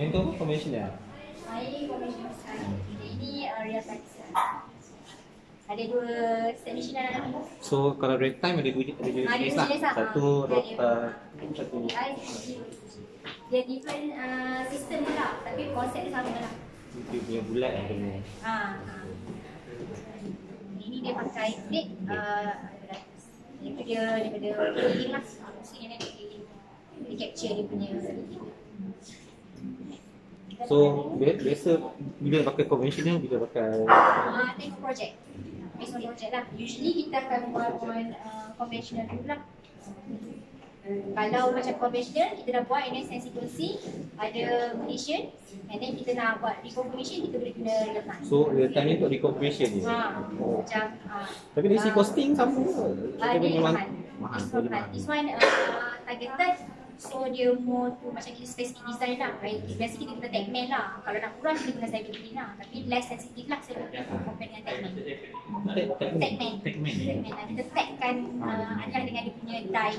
Yang tu apa conventional? Ah, ini conventional style. Ini time style. Ada dua traditional dalam. So kalau real time ada dua ada jenis lah. lah. Satu dia rota, satu Dia different uh, sistem je lah. Tapi konsep dia sama lah. itu punya bulat yang kena. Ha, ha. Ini dia pakai stick. Uh, itu dia daripada keliling lah. Maksudnya dia. Dia capture dia punya So bi- biasa bila pakai conventional bila pakai Ah, tengok projek. Based on projek lah. Usually kita akan buat on uh, conventional dulu lah. Kalau macam conventional, kita dah buat ini sensitivity, ada condition, and then kita nak buat reconfirmation, kita boleh guna real time. so real time ni untuk recompression je. Ha, macam ah, Tapi dari segi ah, costing sama ke? Ah, Dia dia memang mahal. mahal. This one mahal. This one uh, targeted so dia more to macam kita specific design lah. Right? Biasa kita guna tagman lah. Kalau nak kurang kita guna cyber clean lah. Tapi less sensitive lah saya compare dengan. Tag- tag- Tagman. Tagman. Tagman lah. Kita tagkan uh, adalah dengan dia punya dye.